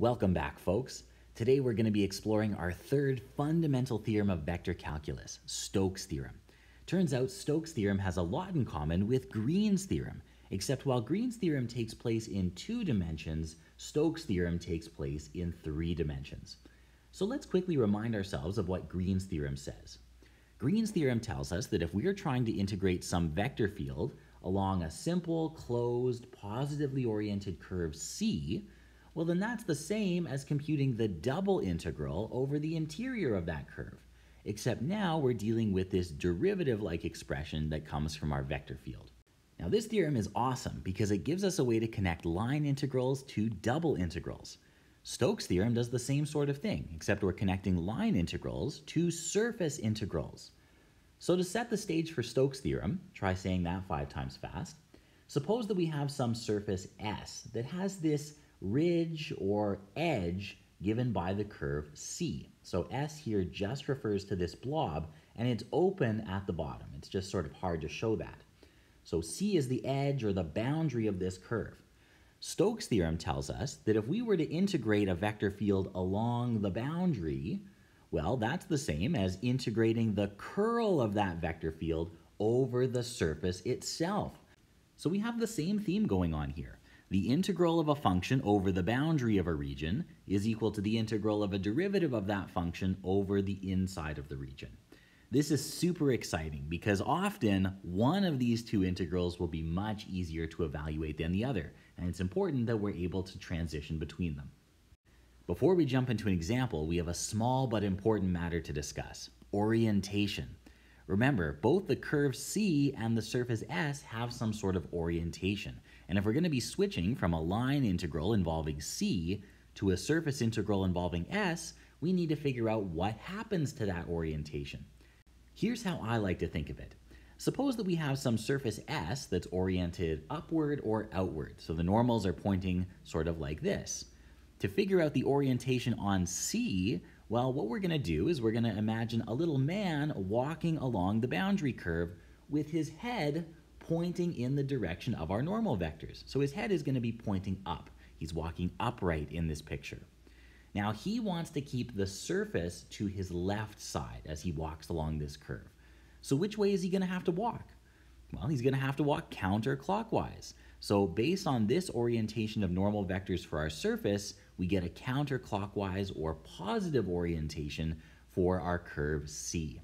Welcome back, folks. Today we're going to be exploring our third fundamental theorem of vector calculus, Stokes' theorem. Turns out Stokes' theorem has a lot in common with Green's theorem, except while Green's theorem takes place in two dimensions, Stokes' theorem takes place in three dimensions. So let's quickly remind ourselves of what Green's theorem says. Green's theorem tells us that if we are trying to integrate some vector field along a simple, closed, positively oriented curve C, well then that's the same as computing the double integral over the interior of that curve. Except now we're dealing with this derivative-like expression that comes from our vector field. Now this theorem is awesome because it gives us a way to connect line integrals to double integrals. Stokes' theorem does the same sort of thing, except we're connecting line integrals to surface integrals. So to set the stage for Stokes' theorem, try saying that five times fast. Suppose that we have some surface S that has this ridge or edge given by the curve C. So S here just refers to this blob and it's open at the bottom. It's just sort of hard to show that. So C is the edge or the boundary of this curve. Stokes' theorem tells us that if we were to integrate a vector field along the boundary, well, that's the same as integrating the curl of that vector field over the surface itself. So we have the same theme going on here. The integral of a function over the boundary of a region is equal to the integral of a derivative of that function over the inside of the region. This is super exciting because often one of these two integrals will be much easier to evaluate than the other, and it's important that we're able to transition between them. Before we jump into an example, we have a small but important matter to discuss, orientation. Remember, both the curve C and the surface S have some sort of orientation. And if we're going to be switching from a line integral involving C to a surface integral involving S, we need to figure out what happens to that orientation. Here's how I like to think of it. Suppose that we have some surface S that's oriented upward or outward, so the normals are pointing sort of like this. To figure out the orientation on C, well, what we're going to do is we're going to imagine a little man walking along the boundary curve with his head pointing in the direction of our normal vectors. So his head is going to be pointing up. He's walking upright in this picture. Now he wants to keep the surface to his left side as he walks along this curve. So which way is he going to have to walk? Well, he's going to have to walk counterclockwise. So based on this orientation of normal vectors for our surface, we get a counterclockwise or positive orientation for our curve C.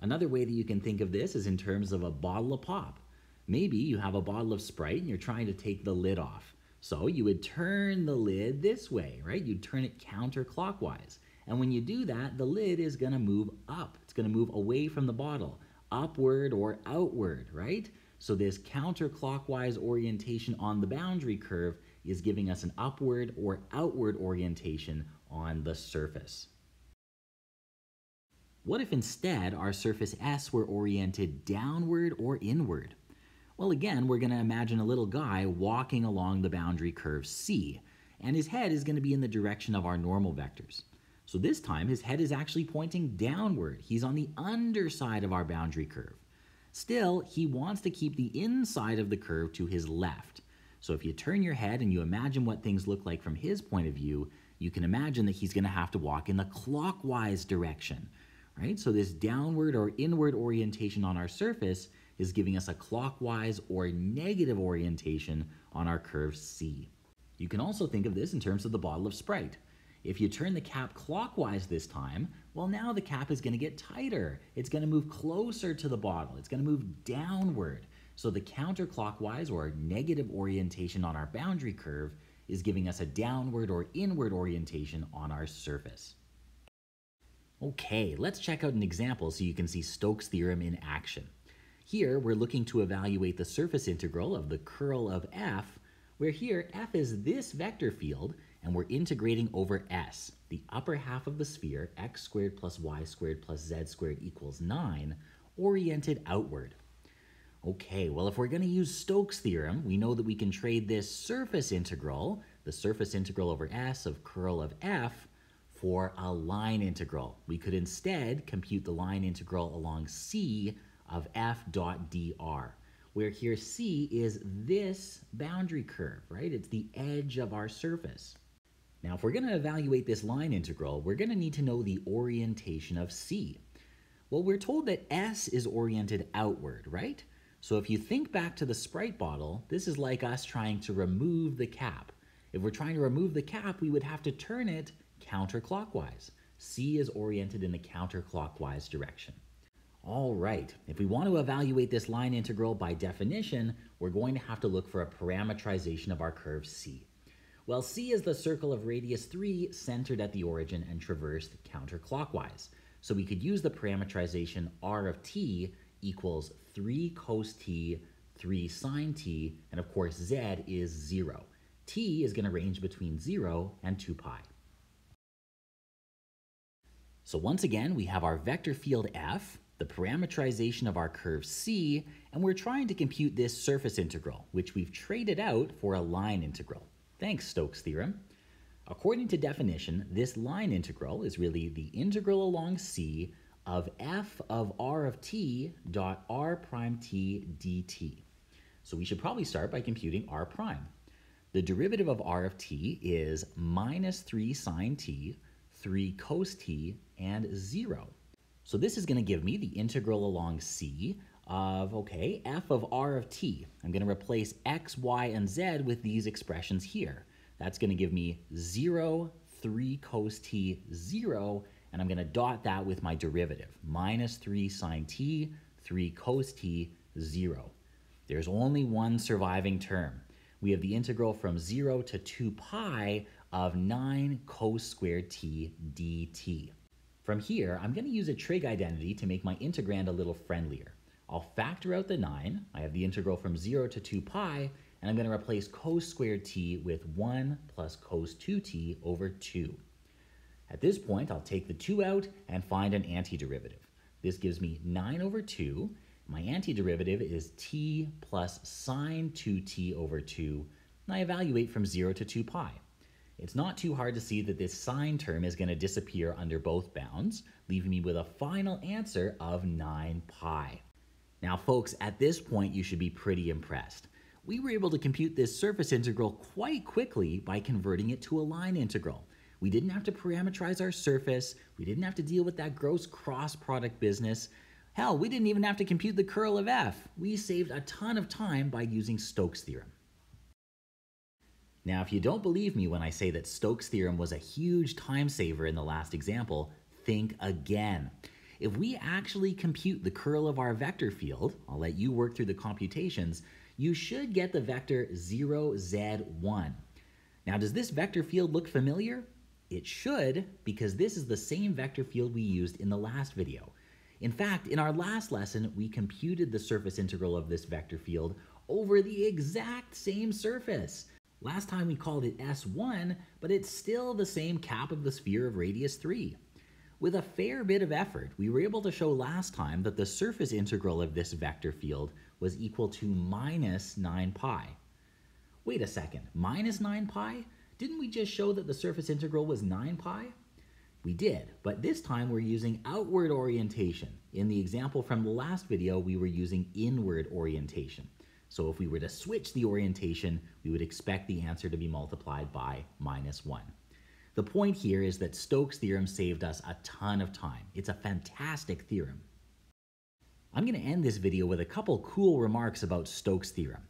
Another way that you can think of this is in terms of a bottle of pop. Maybe you have a bottle of Sprite and you're trying to take the lid off. So you would turn the lid this way, right? You'd turn it counterclockwise. And when you do that, the lid is gonna move up. It's gonna move away from the bottle, upward or outward, right? So this counterclockwise orientation on the boundary curve is giving us an upward or outward orientation on the surface. What if instead our surface S were oriented downward or inward? Well, again, we're going to imagine a little guy walking along the boundary curve C, and his head is going to be in the direction of our normal vectors. So this time, his head is actually pointing downward. He's on the underside of our boundary curve. Still, he wants to keep the inside of the curve to his left. So if you turn your head and you imagine what things look like from his point of view, you can imagine that he's going to have to walk in the clockwise direction, right? So this downward or inward orientation on our surface is giving us a clockwise or negative orientation on our curve C. You can also think of this in terms of the bottle of Sprite. If you turn the cap clockwise this time, well now the cap is going to get tighter. It's going to move closer to the bottle. It's going to move downward. So the counterclockwise or negative orientation on our boundary curve is giving us a downward or inward orientation on our surface. Okay, let's check out an example so you can see Stokes' theorem in action. Here, we're looking to evaluate the surface integral of the curl of f, where here f is this vector field, and we're integrating over s, the upper half of the sphere, x squared plus y squared plus z squared equals 9, oriented outward. Okay, well if we're going to use Stokes' theorem, we know that we can trade this surface integral, the surface integral over S of curl of f, for a line integral. We could instead compute the line integral along C of f dot dr, where here C is this boundary curve, right? It's the edge of our surface. Now, if we're going to evaluate this line integral, we're going to need to know the orientation of C. Well, we're told that S is oriented outward, right? So if you think back to the Sprite bottle, this is like us trying to remove the cap. If we're trying to remove the cap, we would have to turn it counterclockwise. C is oriented in the counterclockwise direction. All right, if we want to evaluate this line integral by definition, we're going to have to look for a parametrization of our curve C. Well, C is the circle of radius 3 centered at the origin and traversed counterclockwise. So we could use the parametrization r of t equals 3 cos t, 3 sine t, and of course z is 0. t is going to range between 0 and 2 pi. So once again, we have our vector field f, the parametrization of our curve c, and we're trying to compute this surface integral, which we've traded out for a line integral. Thanks, Stokes' theorem. According to definition, this line integral is really the integral along C of f of r of t dot r prime t dt. So we should probably start by computing r prime. The derivative of r of t is minus 3 sine t, 3 cos t, and 0. So this is going to give me the integral along C of, okay, f of r of t. I'm going to replace x, y, and z with these expressions here. That's going to give me 0, 3 cos t, 0, and I'm going to dot that with my derivative, minus 3 sine t, 3 cos t, 0. There's only one surviving term. We have the integral from 0 to 2 pi of 9 cos squared t dt. From here, I'm going to use a trig identity to make my integrand a little friendlier. I'll factor out the 9. I have the integral from 0 to 2 pi, and I'm going to replace cos squared t with 1 plus cos 2t over 2. At this point, I'll take the 2 out and find an antiderivative. This gives me 9 over 2. My antiderivative is t plus sine 2t over 2, and I evaluate from 0 to 2 pi. It's not too hard to see that this sine term is going to disappear under both bounds, leaving me with a final answer of 9 pi. Now folks, at this point you should be pretty impressed. We were able to compute this surface integral quite quickly by converting it to a line integral. We didn't have to parameterize our surface, we didn't have to deal with that gross cross product business. Hell, we didn't even have to compute the curl of f. We saved a ton of time by using Stokes' theorem. Now, if you don't believe me when I say that Stokes' theorem was a huge time saver in the last example, think again. If we actually compute the curl of our vector field, I'll let you work through the computations, you should get the vector 0, z, 1. Now, does this vector field look familiar? It should, because this is the same vector field we used in the last video. In fact, in our last lesson, we computed the surface integral of this vector field over the exact same surface. Last time we called it S1, but it's still the same cap of the sphere of radius 3. With a fair bit of effort, we were able to show last time that the surface integral of this vector field was equal to minus 9 pi. Wait a second, minus 9 pi? Didn't we just show that the surface integral was 9 pi? We did, but this time we're using outward orientation. In the example from the last video, we were using inward orientation. So if we were to switch the orientation, we would expect the answer to be multiplied by minus 1. The point here is that Stokes' theorem saved us a ton of time. It's a fantastic theorem. I'm going to end this video with a couple cool remarks about Stokes' theorem.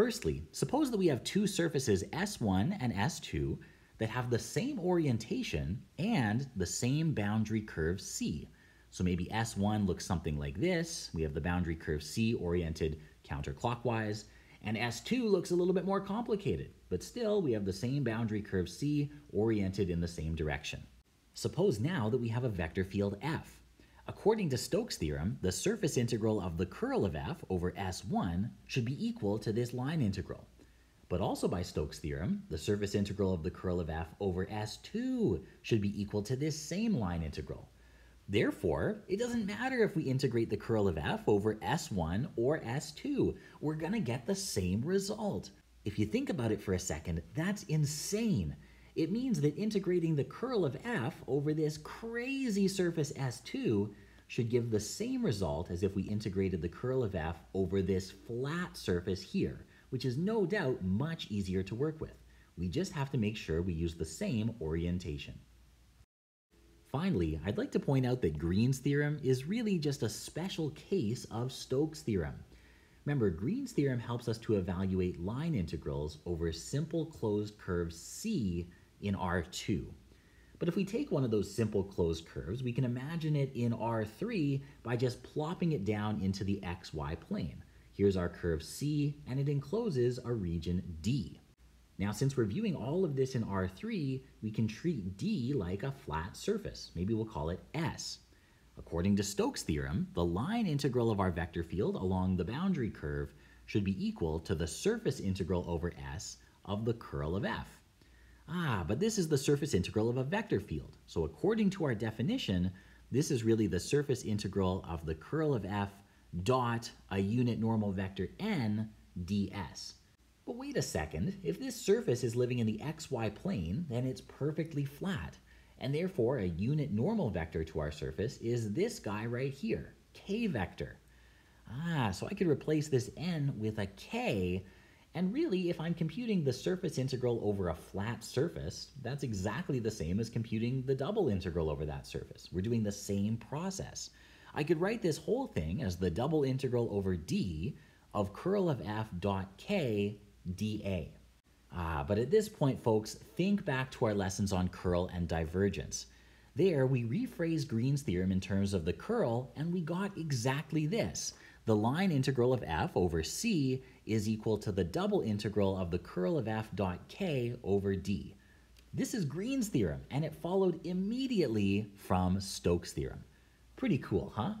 Firstly, suppose that we have two surfaces S1 and S2 that have the same orientation and the same boundary curve C. So maybe S1 looks something like this. We have the boundary curve C oriented counterclockwise, and S2 looks a little bit more complicated, but still we have the same boundary curve C oriented in the same direction. Suppose now that we have a vector field F. According to Stokes' theorem, the surface integral of the curl of f over S1 should be equal to this line integral. But also by Stokes' theorem, the surface integral of the curl of f over S2 should be equal to this same line integral. Therefore, it doesn't matter if we integrate the curl of f over s1 or s2. We're going to get the same result. If you think about it for a second, that's insane. It means that integrating the curl of f over this crazy surface s2 should give the same result as if we integrated the curl of f over this flat surface here, which is no doubt much easier to work with. We just have to make sure we use the same orientation. Finally, I'd like to point out that Green's theorem is really just a special case of Stokes' theorem. Remember, Green's theorem helps us to evaluate line integrals over simple closed curves C in R2. But if we take one of those simple closed curves, we can imagine it in R3 by just plopping it down into the xy plane. Here's our curve C, and it encloses a region D. Now, since we're viewing all of this in R3, we can treat D like a flat surface. Maybe we'll call it S. According to Stokes' theorem, the line integral of our vector field along the boundary curve should be equal to the surface integral over S of the curl of F. Ah, but this is the surface integral of a vector field. So according to our definition, this is really the surface integral of the curl of F dot a unit normal vector n ds. But wait a second, if this surface is living in the xy plane, then it's perfectly flat. And therefore, a unit normal vector to our surface is this guy right here, k vector. Ah, so I could replace this n with a k, and really, if I'm computing the surface integral over a flat surface, that's exactly the same as computing the double integral over that surface. We're doing the same process. I could write this whole thing as the double integral over d of curl of f dot k dA. Ah, but at this point, folks, think back to our lessons on curl and divergence. There, we rephrased Green's theorem in terms of the curl, and we got exactly this. The line integral of f over c is equal to the double integral of the curl of f dot k over d. This is Green's theorem, and it followed immediately from Stokes' theorem. Pretty cool, huh?